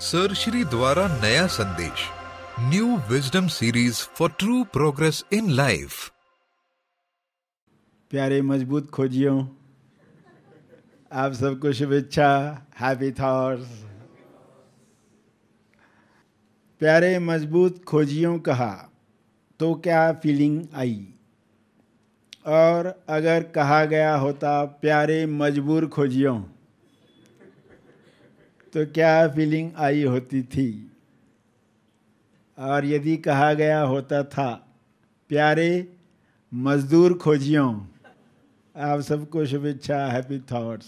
Sir Shri द्वारा नया संदेश new wisdom series for true progress in life प्यारे मज़बूत खोजियों, आप सबको शुभेच्छा हैप्पी थॉट्स प्यारे मज़बूत खोजियों कहा तो क्या फीलिंग आई? और अगर कहा गया होता, प्यारे मजबूर खोजियों तो क्या फीलिंग आई होती थी? और यदि कहा गया होता था, प्यारे मजदूर खोजियों, आप सबको शुभेच्छा हैप्पी थॉट्स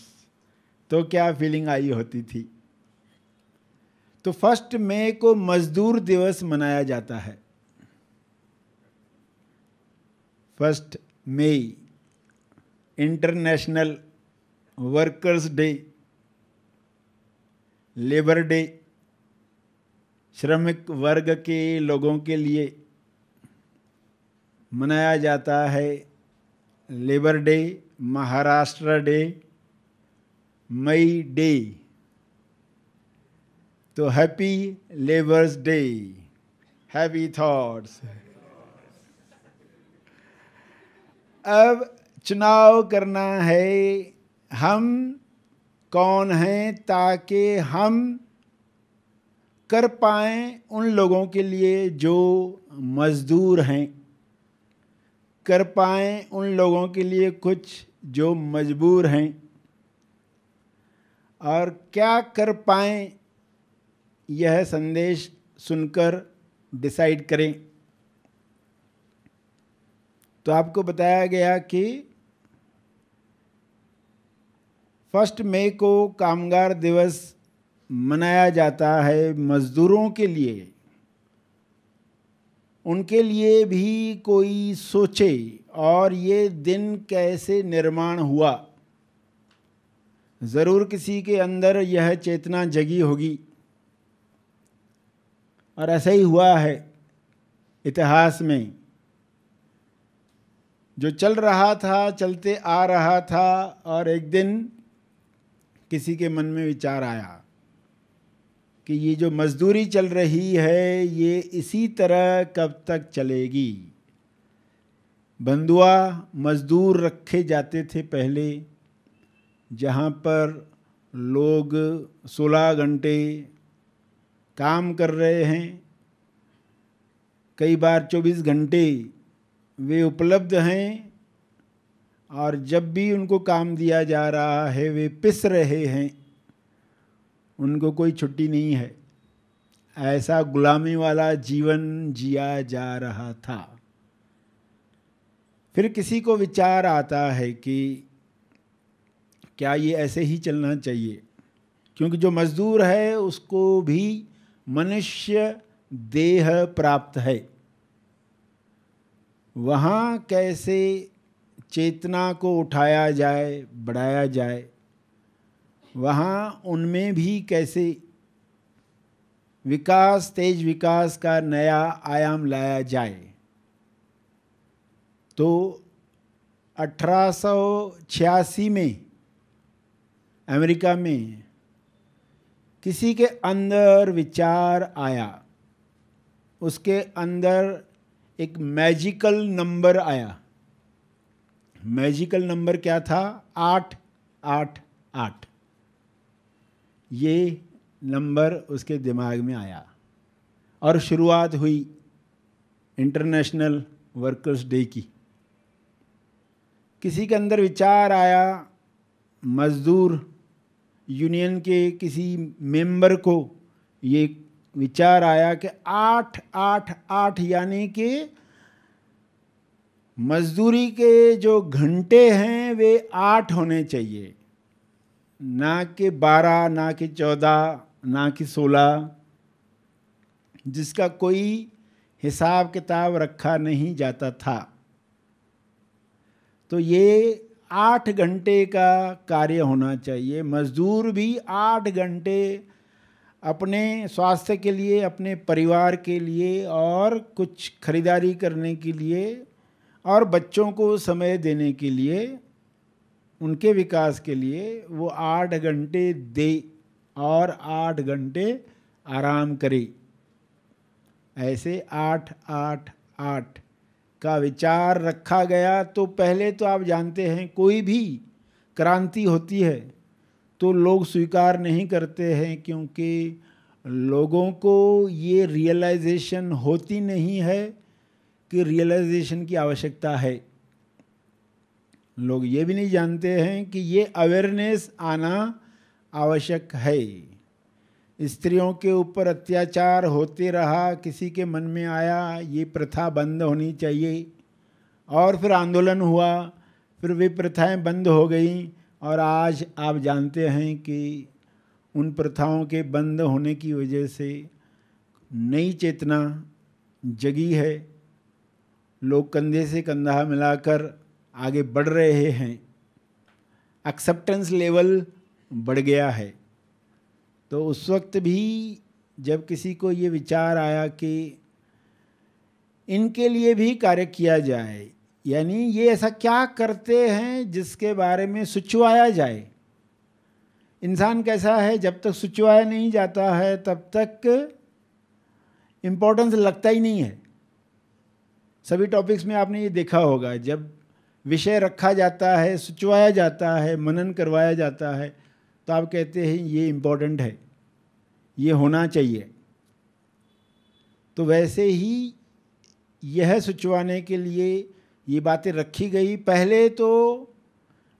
तो क्या फीलिंग आई होती थी? तो फ़र्स्ट मई को मजदूर दिवस मनाया जाता है। First May international workers day labour day श्रमिक वर्ग के लोगों के लिए मनाया जाता है labour day Maharashtra day May day तो happy labours day happy thoughts अब चुनाव करना है। हम कौन हैं ताकि हम कर पाएँ उन लोगों के लिए जो मज़दूर हैं? कर पाएँ उन लोगों के लिए कुछ जो मजबूर हैं? और क्या कर पाएँ? यह संदेश सुनकर डिसाइड करें। तो आपको बताया गया कि फ़र्स्ट मई को कामगार दिवस मनाया जाता है मज़दूरों के लिए। उनके लिए भी कोई सोचे और ये दिन कैसे निर्माण हुआ। ज़रूर किसी के अंदर यह चेतना जगी होगी। और ऐसा ही हुआ है इतिहास में। जो चल रहा था, चलते आ रहा था और एक दिन किसी के मन में विचार आया कि ये जो मजदूरी चल रही है, ये इसी तरह कब तक चलेगी? बंदुआ मजदूर रखे जाते थे पहले, जहाँ पर लोग 16 घंटे काम कर रहे हैं। कई बार 24 घंटे वे उपलब्ध हैं और जब भी उनको काम दिया जा रहा है, वे पिस रहे हैं। उनको कोई छुट्टी नहीं है। ऐसा गुलामी वाला जीवन जिया जा रहा था। फिर किसी को विचार आता है कि क्या ये ऐसे ही चलना चाहिए? क्योंकि जो मज़दूर है, उसको भी मनुष्य देह प्राप्त है। वहाँ कैसे चेतना को उठाया जाए, बढ़ाया जाए, वहाँ उनमें भी कैसे विकास, तेज विकास का नया आयाम लाया जाए। तो अठारह सौ छियासी में अमेरिका में किसी के अंदर विचार आया। उसके अंदर एक मैजिकल नंबर आया। मैजिकल नंबर क्या था? आठ आठ आठ। ये नंबर उसके दिमाग में आया और शुरुआत हुई इंटरनेशनल वर्कर्स डे की। किसी के अंदर विचार आया, मज़दूर यूनियन के किसी मेंबर को ये विचार आया कि आठ आठ आठ यानी कि मजदूरी के जो घंटे हैं, वे आठ होने चाहिए। ना कि बारह, ना कि चौदह, ना कि सोलह, जिसका कोई हिसाब किताब रखा नहीं जाता था। तो ये आठ घंटे का कार्य होना चाहिए। मज़दूर भी आठ घंटे अपने स्वास्थ्य के लिए, अपने परिवार के लिए और कुछ खरीदारी करने के लिए और बच्चों को समय देने के लिए, उनके विकास के लिए वो आठ घंटे दे और आठ घंटे आराम करे। ऐसे आठ आठ आठ का विचार रखा गया तो पहले तो आप जानते हैं कोई भी क्रांति होती है तो लोग स्वीकार नहीं करते हैं क्योंकि लोगों को ये रियलाइजेशन होती नहीं है। कि रियलाइजेशन की आवश्यकता है। लोग ये भी नहीं जानते हैं कि ये अवेयरनेस आना आवश्यक है। स्त्रियों के ऊपर अत्याचार होते रहा, किसी के मन में आया, ये प्रथा बंद होनी चाहिए। और फिर आंदोलन हुआ, फिर वे प्रथाएँ बंद हो गई। और आज आप जानते हैं कि उन प्रथाओं के बंद होने की वजह से नई चेतना जगी है। लोग कंधे से कंधा मिलाकर आगे बढ़ रहे हैं। एक्सेप्टेंस लेवल बढ़ गया है। तो उस वक्त भी जब किसी को ये विचार आया कि इनके लिए भी कार्य किया जाए, यानी ये ऐसा क्या करते हैं जिसके बारे में सुचवाया जाए? इंसान कैसा है? जब तक सुचवाया नहीं जाता है, तब तक इम्पोर्टेंस लगता ही नहीं है। सभी टॉपिक्स में आपने ये देखा होगा, जब विषय रखा जाता है, सुचवाया जाता है, मनन करवाया जाता है तो आप कहते हैं, ये इम्पोर्टेंट है, ये होना चाहिए। तो वैसे ही यह सुचवाने के लिए ये बातें रखी गई। पहले तो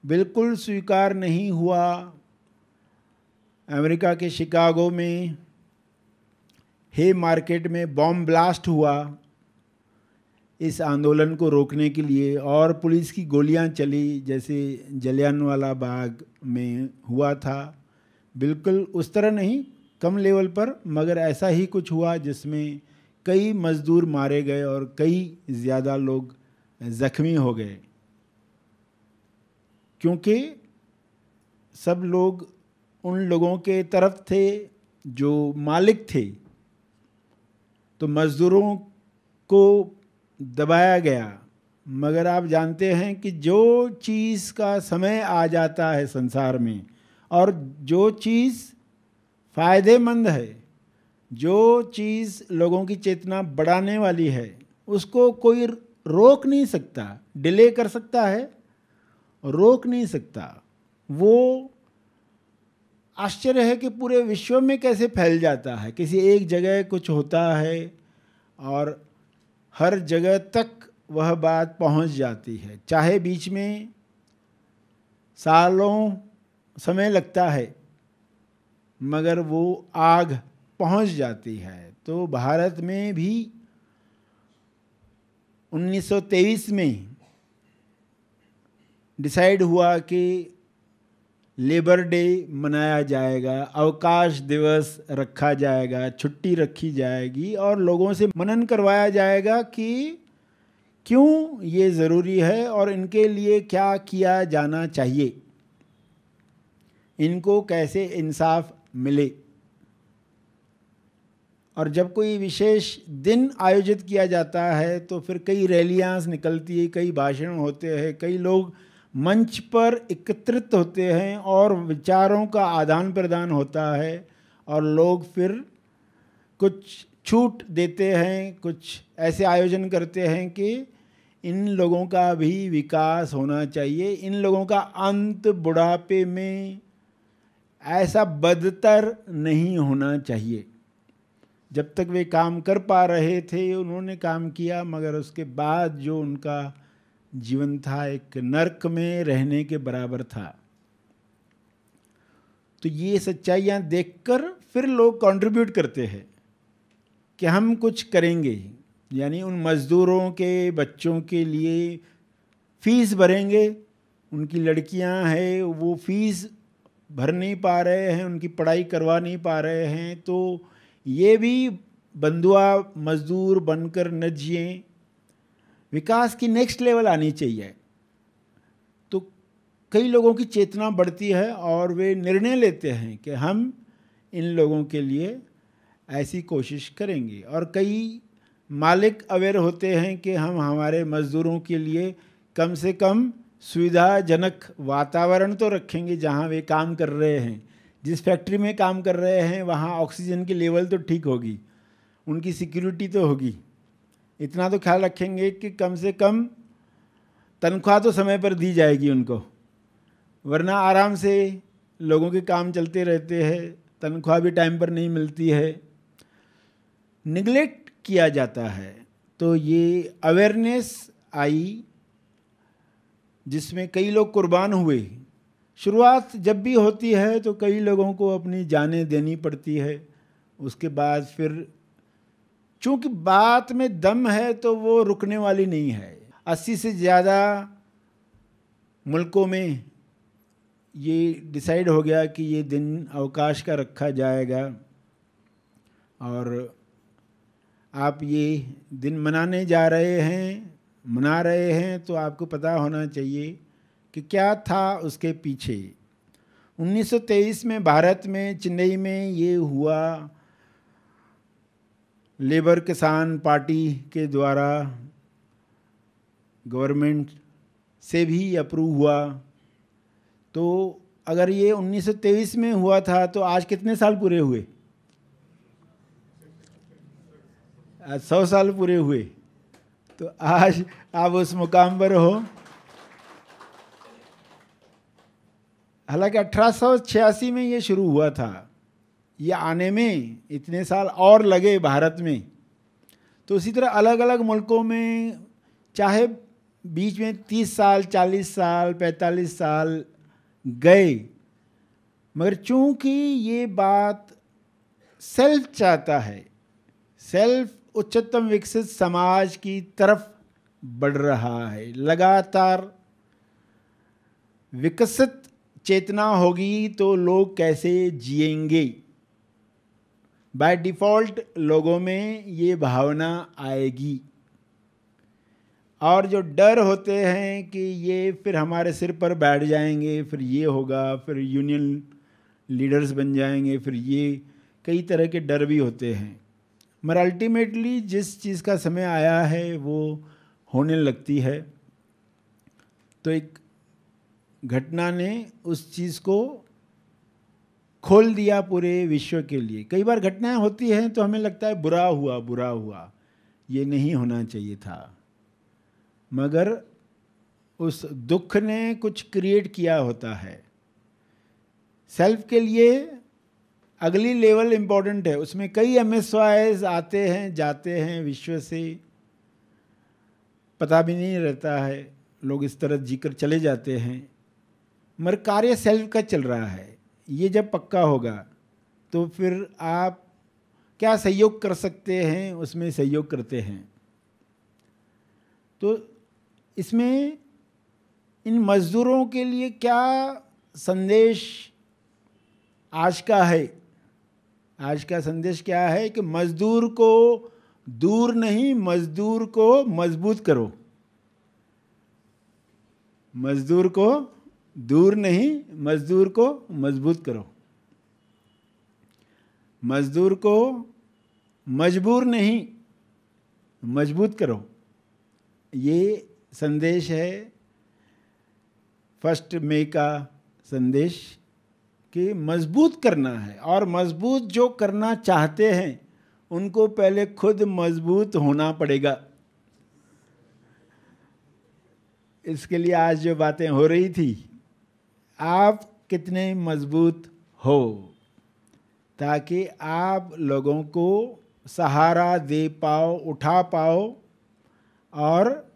बिल्कुल स्वीकार नहीं हुआ अमेरिका के शिकागो में, हे मार्केट में बॉम्ब ब्लास्ट हुआ। इस आंदोलन को रोकने के लिए और पुलिस की गोलियाँ चली, जैसे जलियानवाला बाग में हुआ था। बिल्कुल उस तरह नहीं, कम लेवल पर, मगर ऐसा ही कुछ हुआ जिसमें कई मज़दूर मारे गए और कई ज़्यादा लोग ज़ख्मी हो गए। क्योंकि सब लोग उन लोगों के तरफ़ थे जो मालिक थे। तो मज़दूरों को दबाया गया। मगर आप जानते हैं कि जो चीज़ का समय आ जाता है संसार में, और जो चीज़ फ़ायदेमंद है, जो चीज़ लोगों की चेतना बढ़ाने वाली है, उसको कोई रोक नहीं सकता, डिले कर सकता है, रोक नहीं सकता। वो आश्चर्य है कि पूरे विश्व में कैसे फैल जाता है। किसी एक जगह कुछ होता है और हर जगह तक वह बात पहुँच जाती है। चाहे बीच में सालों समय लगता है, मगर वो आग पहुँच जाती है। तो भारत में भी 1923 में डिसाइड हुआ कि लेबर डे मनाया जाएगा, अवकाश दिवस रखा जाएगा, छुट्टी रखी जाएगी और लोगों से मनन करवाया जाएगा कि क्यों ये ज़रूरी है और इनके लिए क्या किया जाना चाहिए। इनको कैसे इंसाफ मिले। और जब कोई विशेष दिन आयोजित किया जाता है तो फिर कई रैलियाँ निकलती है, कई भाषण होते हैं, कई लोग मंच पर एकत्रित होते हैं और विचारों का आदान प्रदान होता है और लोग फिर कुछ छूट देते हैं, कुछ ऐसे आयोजन करते हैं कि इन लोगों का भी विकास होना चाहिए। इन लोगों का अंत बुढ़ापे में ऐसा बदतर नहीं होना चाहिए। जब तक वे काम कर पा रहे थे, उन्होंने काम किया, मगर उसके बाद जो उनका जीवन था, एक नरक में रहने के बराबर था। तो ये सच्चाइयाँ देखकर फिर लोग कंट्रीब्यूट करते हैं कि हम कुछ करेंगे। यानी उन मज़दूरों के, बच्चों के लिए फ़ीस भरेंगे। उनकी लड़कियाँ हैं, वो फ़ीस भर नहीं पा रहे हैं, उनकी पढ़ाई करवा नहीं पा रहे हैं। तो ये भी बंधुआ मज़दूर बनकर न जिए। विकास की नेक्स्ट लेवल आनी चाहिए। तो कई लोगों की चेतना बढ़ती है और वे निर्णय लेते हैं कि हम इन लोगों के लिए ऐसी कोशिश करेंगे। और कई मालिक अवेयर होते हैं कि हम हमारे मज़दूरों के लिए कम से कम सुविधाजनक वातावरण तो रखेंगे जहाँ वे काम कर रहे हैं। जिस फैक्ट्री में काम कर रहे हैं, वहाँ ऑक्सीजन की लेवल तो ठीक होगी, उनकी सिक्योरिटी तो होगी। इतना तो ख्याल रखेंगे कि कम से कम तनख्वाह तो समय पर दी जाएगी उनको। वरना आराम से लोगों के काम चलते रहते हैं, तनख्वाह भी टाइम पर नहीं मिलती है। निगलेक्ट किया जाता है। तो ये अवेयरनेस आई, जिसमें कई लोग कुर्बान हुए। शुरुआत जब भी होती है तो कई लोगों को अपनी जानें देनी पड़ती है। उसके बाद फिर चूँकि बात में दम है तो वो रुकने वाली नहीं है। अस्सी से ज़्यादा मुल्कों में ये डिसाइड हो गया कि ये दिन अवकाश का रखा जाएगा और आप ये दिन मनाने जा रहे हैं, मना रहे हैं तो आपको पता होना चाहिए कि क्या था उसके पीछे। 1923 में भारत में, चेन्नई में ये हुआ लेबर किसान पार्टी के द्वारा गवर्नमेंट से भी अप्रूव हुआ। तो अगर ये 1923 में हुआ था तो आज कितने साल पूरे हुए? आज सौ साल पूरे हुए। तो आज आप उस मुकाम पर हो। हालाँकि अठारह में ये शुरू हुआ था। ये आने में इतने साल और लगे भारत में। तो इसी तरह अलग अलग मुल्कों में चाहे बीच में तीस साल, चालीस साल, पैंतालीस साल गए, मगर चूँकि ये बात सेल्फ चाहता है, सेल्फ उच्चतम विकसित समाज की तरफ़ बढ़ रहा है, लगातार विकसित चेतना होगी तो लोग कैसे जिएँगे? बाय डिफ़ॉल्ट लोगों में ये भावना आएगी। और जो डर होते हैं कि ये फिर हमारे सिर पर बैठ जाएँगे, फिर ये होगा, फिर यूनियन लीडर्स बन जाएँगे, फिर ये कई तरह के डर भी होते हैं। मगर अल्टीमेटली जिस चीज़ का समय आया है, वो होने लगती है। तो एक घटना ने उस चीज़ को खोल दिया पूरे विश्व के लिए। कई बार घटनाएँ होती हैं तो हमें लगता है बुरा हुआ बुरा हुआ। ये नहीं होना चाहिए था। मगर उस दुख ने कुछ क्रिएट किया होता है। सेल्फ के लिए अगली लेवल इंपॉर्टेंट है। उसमें कई एम एस आते हैं, जाते हैं विश्व से। पता भी नहीं रहता है। लोग इस तरह जीकर चले जाते हैं। मगर कार्य सेल्फ का चल रहा है। ये जब पक्का होगा तो फिर आप क्या सहयोग कर सकते हैं, उसमें सहयोग करते हैं। तो इसमें इन मज़दूरों के लिए क्या संदेश आज का है? आज का संदेश क्या है कि मज़दूर को दूर नहीं, मज़दूर को मज़बूत करो। मज़दूर को दूर नहीं, मजदूर को मज़बूत करो। मजदूर को मजबूर नहीं, मज़बूत करो। ये संदेश है फ़र्स्ट मे का संदेश कि मज़बूत करना है और मज़बूत जो करना चाहते हैं, उनको पहले खुद मज़बूत होना पड़ेगा। इसके लिए आज जो बातें हो रही थी आप कितने मज़बूत हो ताकि आप लोगों को सहारा दे पाओ, उठा पाओ और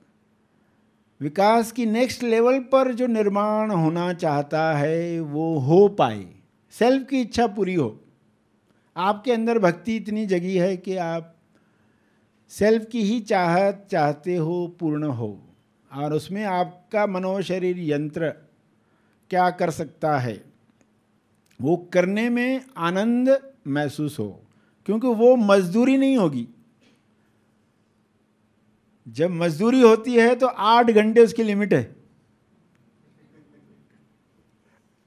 विकास की नेक्स्ट लेवल पर जो निर्माण होना चाहता है, वो हो पाए। सेल्फ की इच्छा पूरी हो। आपके अंदर भक्ति इतनी जगी है कि आप सेल्फ की ही चाहत, चाहते हो पूर्ण हो। और उसमें आपका मनोशरीर यंत्र क्या कर सकता है? वो करने में आनंद महसूस हो, क्योंकि वो मजदूरी नहीं होगी। जब मजदूरी होती है तो आठ घंटे उसकी लिमिट है।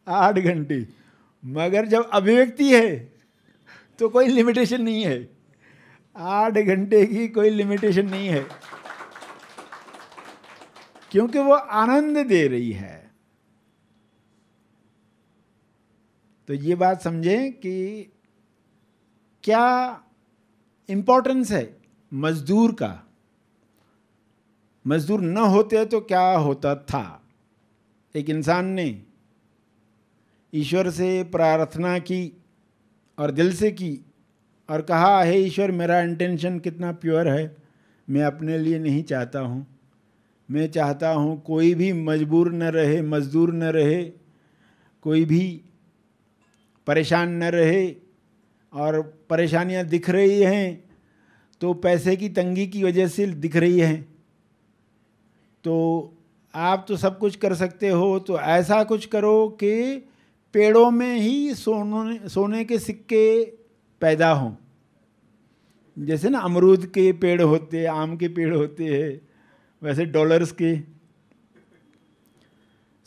आठ घंटे। मगर जब अभिव्यक्ति है तो कोई लिमिटेशन नहीं है। आठ घंटे की कोई लिमिटेशन नहीं है। क्योंकि वो आनंद दे रही है। तो ये बात समझें कि क्या इम्पोर्टेंस है मजदूर का? मजदूर न होते तो क्या होता था? एक इंसान ने ईश्वर से प्रार्थना की और दिल से की और कहा, है ईश्वर, मेरा इंटेंशन कितना प्योर है? मैं अपने लिए नहीं चाहता हूँ। मैं चाहता हूँ कोई भी मजबूर न रहे, मजदूर न रहे, कोई भी परेशान न रहे और परेशानियाँ दिख रही हैं तो पैसे की तंगी की वजह से दिख रही हैं। तो आप तो सब कुछ कर सकते हो तो ऐसा कुछ करो कि पेड़ों में ही सोने सोने के सिक्के पैदा हों। जैसे ना अमरूद के पेड़ होते हैं, आम के पेड़ होते हैं, वैसे डॉलर्स के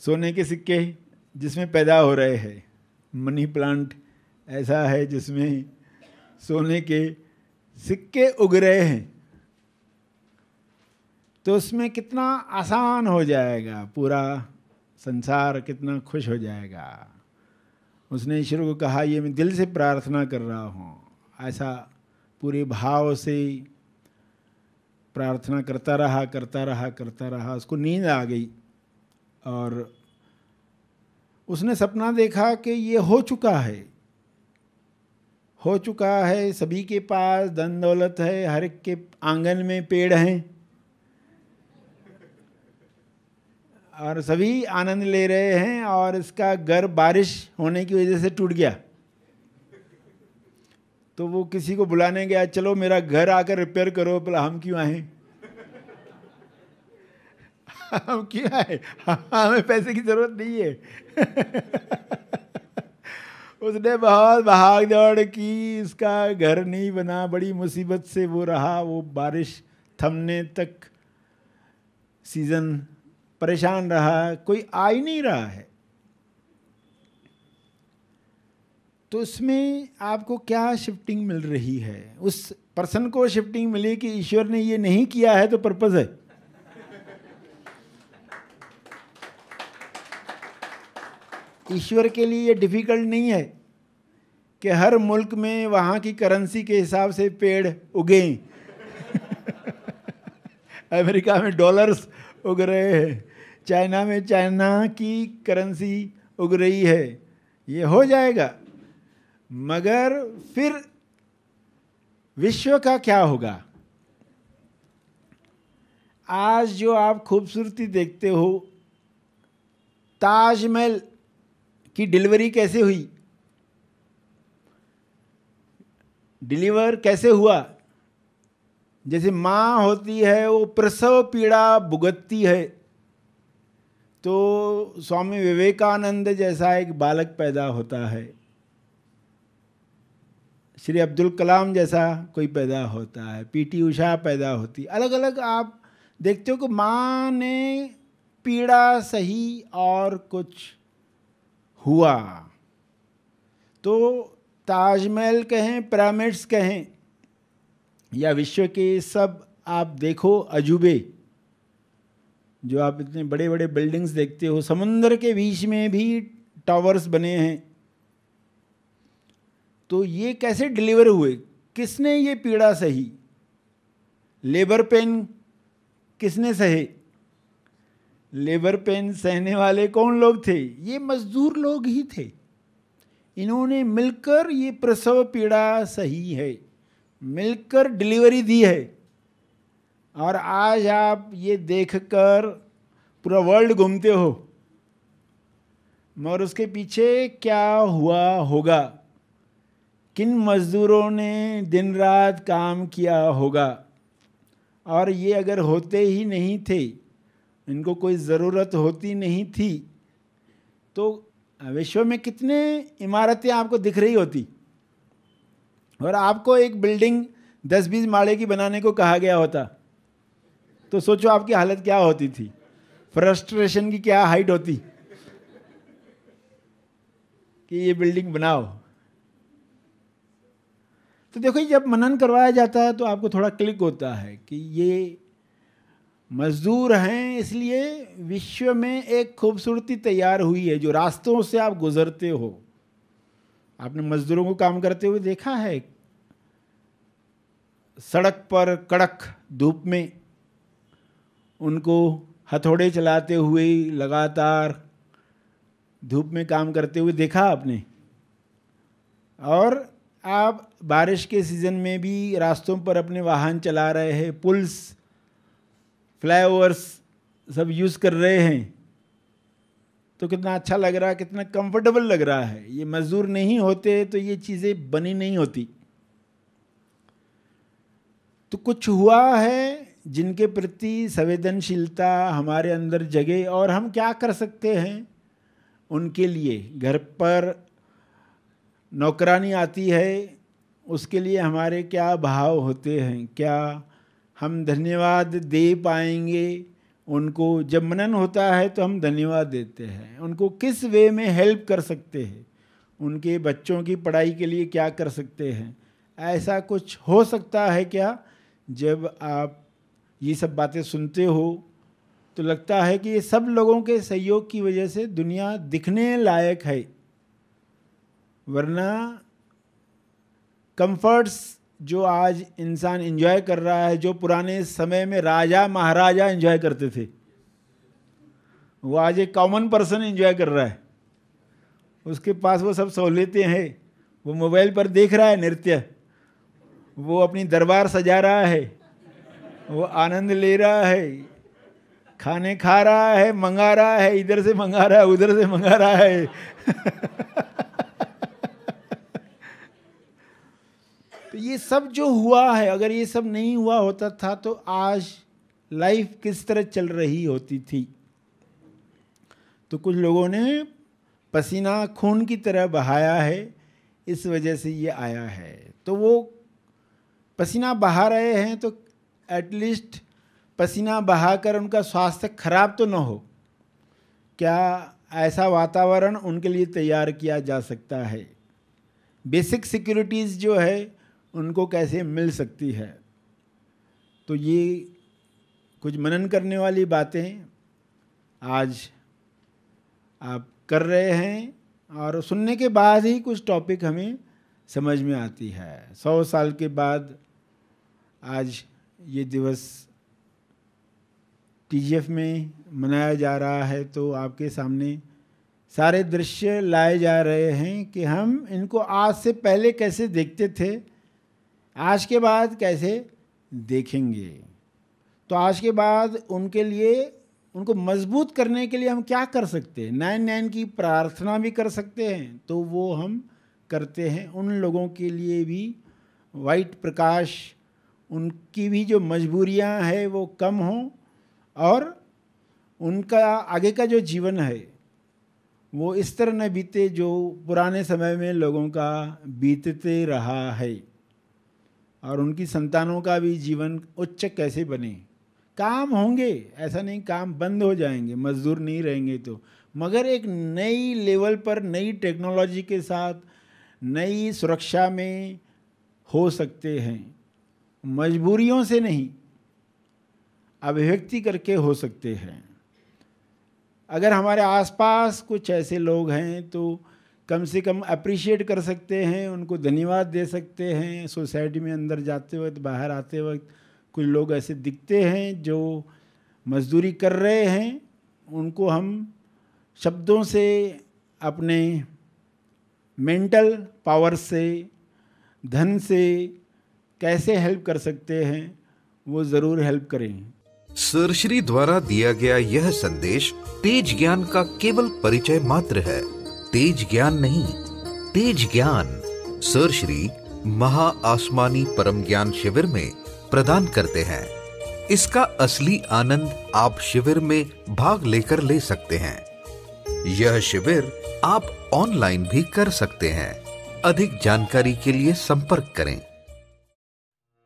सोने के सिक्के जिसमें पैदा हो रहे हैं। मनी प्लांट ऐसा है जिसमें सोने के सिक्के उग रहे हैं। तो उसमें कितना आसान हो जाएगा, पूरा संसार कितना खुश हो जाएगा। उसने ईश्वर को कहा, ये मैं दिल से प्रार्थना कर रहा हूँ। ऐसा पूरे भाव से प्रार्थना करता रहा करता रहा करता रहा। उसको नींद आ गई और उसने सपना देखा कि ये हो चुका है। हो चुका है, सभी के पास धन दौलत है, हर एक के आँगन में पेड़ हैं। और सभी आनंद ले रहे हैं और इसका घर बारिश होने की वजह से टूट गया। तो वो किसी को बुलाने गया, चलो मेरा घर आकर रिपेयर करो बोला हम क्यों आए? हम क्यों आए हमें पैसे की ज़रूरत नहीं है। उसने बहुत भाग दौड़ की इसका घर नहीं बना। बड़ी मुसीबत से वो रहा। वो बारिश थमने तक सीज़न परेशान रहा। कोई आ ही नहीं रहा है। तो इसमें आपको क्या शिफ्टिंग मिल रही है? उस पर्सन को शिफ्टिंग मिली कि ईश्वर ने ये नहीं किया है तो पर्पज है? ईश्वर के लिए ये डिफ़िकल्ट नहीं है कि हर मुल्क में वहाँ की करेंसी के हिसाब से पेड़ उगे। अमेरिका में डॉलर्स उग रहे हैं। चाइना में चाइना की करेंसी उग रही है। ये हो जाएगा। मगर फिर विश्व का क्या होगा? आज जो आप खूबसूरती देखते हो, ताजमहल की डिलीवरी कैसे हुई? डिलीवर कैसे हुआ? जैसे माँ होती है, वो प्रसव पीड़ा भुगतती है। तो स्वामी विवेकानंद जैसा एक बालक पैदा होता है। श्री अब्दुल कलाम जैसा कोई पैदा होता है। पीटी उषा पैदा होती। अलग अलग आप देखते हो कि माँ ने पीड़ा सही और कुछ हुआ। तो ताजमहल कहें पिरामिड्स कहें, या विश्व के सब आप देखो, अजूबे, जो आप इतने बड़े बड़े बिल्डिंग्स देखते हो, समुंदर के बीच में भी टावर्स बने हैं। तो ये कैसे डिलीवर हुए? किसने ये पीड़ा सही? लेबर पेन किसने सहे? लेबर पेन सहने वाले कौन लोग थे? ये मजदूर लोग ही थे। इन्होंने मिलकर ये प्रसव पीड़ा सही है। मिलकर डिलीवरी दी है। और आज आप ये देखकर पूरा वर्ल्ड घूमते हो। मगर उसके पीछे क्या हुआ होगा? किन मज़दूरों ने दिन रात काम किया होगा? और ये अगर होते ही नहीं थे इनको कोई ज़रूरत होती नहीं थी। तो विश्व में कितने इमारतें आपको दिख रही होती? और आपको एक बिल्डिंग दस बीस माले की बनाने को कहा गया होता। तो सोचो आपकी हालत क्या होती थी? फ्रस्ट्रेशन की क्या हाइट होती? कि ये बिल्डिंग बनाओ। तो देखो, जब मनन करवाया जाता है तो आपको थोड़ा क्लिक होता है कि ये मजदूर हैं, इसलिए विश्व में एक खूबसूरती तैयार हुई है जो रास्तों से आप गुजरते हो। आपने मजदूरों को काम करते हुए देखा है? सड़क पर कड़क धूप में उनको हथौड़े चलाते हुए लगातार धूप में काम करते हुए देखा आपने? और आप बारिश के सीज़न में भी रास्तों पर अपने वाहन चला रहे हैं, पुल्स फ्लाईओवर्स सब यूज़ कर रहे हैं। तो कितना अच्छा लग रहा है कितना कंफर्टेबल लग रहा है। ये मजदूर नहीं होते तो ये चीज़ें बनी नहीं होती। तो कुछ हुआ है जिनके प्रति संवेदनशीलता हमारे अंदर जगे और हम क्या कर सकते हैं? उनके लिए घर पर नौकरानी आती है, उसके लिए हमारे क्या भाव होते हैं? क्या हम धन्यवाद दे पाएँगे उनको। जब मनन होता है तो हम धन्यवाद देते हैं। उनको किस वे में हेल्प कर सकते हैं? उनके बच्चों की पढ़ाई के लिए क्या कर सकते हैं? ऐसा कुछ हो सकता है क्या? जब आप ये सब बातें सुनते हो तो लगता है कि ये सब लोगों के सहयोग की वजह से दुनिया दिखने लायक है। वरना कंफर्ट्स जो आज इंसान एंजॉय कर रहा है, जो पुराने समय में राजा महाराजा एंजॉय करते थे, वो आज एक कॉमन पर्सन एंजॉय कर रहा है। उसके पास वो सब सहूलियतें हैं, वो मोबाइल पर देख रहा है नृत्य, वो अपनी दरबार सजा रहा है, वो आनंद ले रहा है, खाने खा रहा है, मंगा रहा है, इधर से मंगा रहा है, उधर से मंगा रहा है। ये सब जो हुआ है, अगर ये सब नहीं हुआ होता था तो आज लाइफ किस तरह चल रही होती थी? तो कुछ लोगों ने पसीना खून की तरह बहाया है, इस वजह से ये आया है। तो वो पसीना बहा रहे हैं तो एटलीस्ट पसीना बहाकर उनका स्वास्थ्य खराब तो न हो। क्या ऐसा वातावरण उनके लिए तैयार किया जा सकता है? बेसिक सिक्योरिटीज़ जो है उनको कैसे मिल सकती है? तो ये कुछ मनन करने वाली बातें आज आप कर रहे हैं और सुनने के बाद ही कुछ टॉपिक हमें समझ में आती है। सौ साल के बाद आज ये दिवस टीजीएफ में मनाया जा रहा है तो आपके सामने सारे दृश्य लाए जा रहे हैं कि हम इनको आज से पहले कैसे देखते थे आज के बाद कैसे देखेंगे? तो आज के बाद उनके लिए, उनको मज़बूत करने के लिए हम क्या कर सकते हैं? नैन नैन की प्रार्थना भी कर सकते हैं तो वो हम करते हैं। उन लोगों के लिए भी वाइट प्रकाश, उनकी भी जो मजबूरियाँ हैं, वो कम हों और उनका आगे का जो जीवन है, वो इस तरह न बीते जो पुराने समय में लोगों का बीतते रहा है। और उनकी संतानों का भी जीवन उच्च कैसे बने? काम होंगे, ऐसा नहीं काम बंद हो जाएँगे, मजदूर नहीं रहेंगे तो। मगर एक नई लेवल पर नई टेक्नोलॉजी के साथ नई सुरक्षा में हो सकते हैं। मजबूरियों से नहीं, अभिव्यक्ति करके हो सकते हैं। अगर हमारे आसपास कुछ ऐसे लोग हैं तो कम से कम अप्रिशिएट कर सकते हैं, उनको धन्यवाद दे सकते हैं। सोसाइटी में अंदर जाते वक्त, बाहर आते वक्त कुछ लोग ऐसे दिखते हैं जो मजदूरी कर रहे हैं। उनको हम शब्दों से, अपने मेंटल पावर से, धन से कैसे हेल्प कर सकते हैं, वो ज़रूर हेल्प करें। सरश्री द्वारा दिया गया यह संदेश तेज ज्ञान का केवल परिचय मात्र है। तेज ज्ञान नहीं, तेज ज्ञान सर श्री महा आसमानी परम ज्ञान शिविर में प्रदान करते हैं। इसका असली आनंद आप शिविर में भाग लेकर ले सकते हैं। यह शिविर आप ऑनलाइन भी कर सकते हैं। अधिक जानकारी के लिए संपर्क करें।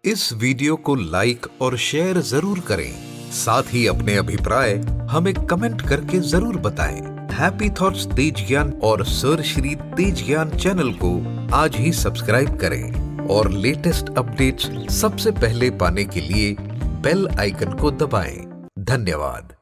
इस वीडियो को लाइक और शेयर ज़रूर करें। साथ ही अपने अभिप्राय हमें कमेंट करके ज़रूर बताएँ। हैप्पी थॉट्स तेज ज्ञान और सर श्री तेज ज्ञान चैनल को आज ही सब्सक्राइब करें और लेटेस्ट अपडेट्स सबसे पहले पाने के लिए बेल आइकन को दबाएँ। धन्यवाद